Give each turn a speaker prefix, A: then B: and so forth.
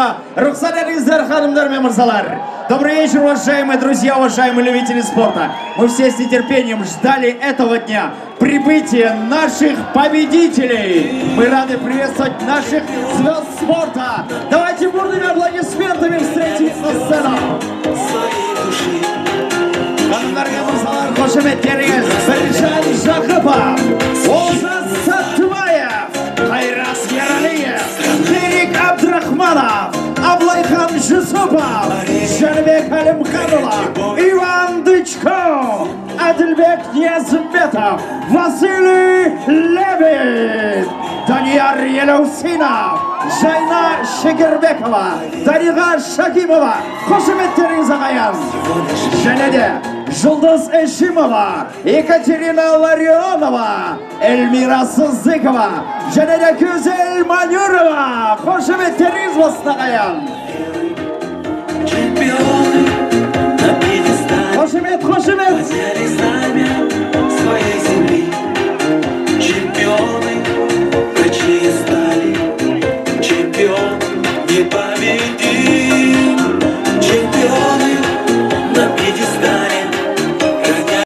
A: Исмаилова. Рухсат Элизар, ханымдар мен мырзалар. Добрый вечер, уважаемые друзья, уважаемые любители спорта. Мы все с нетерпением ждали этого дня, прибытия наших победителей. Мы рады приветствовать наших звезд спорта. Давайте бурными аплодисментами встретим на сцену. Hanımlar ve mırsalar koşemetleriniz Osmanov, Ablayhan Jusupov, Shenbek Ali Ivan Dychko, Adilbek Yazmetov, Vasily Levin. Daniyar Yelovsina, Zayna Şekerbekova, Dariga Şakimova, koşumetlerinize kayan. Jenede Yıldız Eşimova, Ekaterina Larionova, Elmira Sızdikova, Jenede Güzel
B: Manyurova, koşumetleriniz basına kayan. Koşumet, koşumet. и победим.